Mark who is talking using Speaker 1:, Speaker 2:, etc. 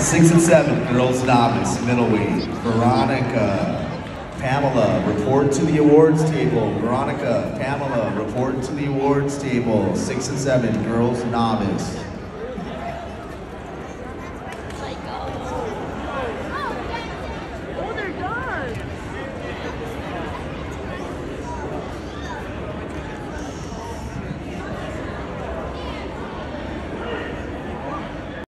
Speaker 1: Six and seven, girls novice, middleweight. Veronica, Pamela, report to the awards table. Veronica, Pamela, report to the awards table. Six and seven, girls novice.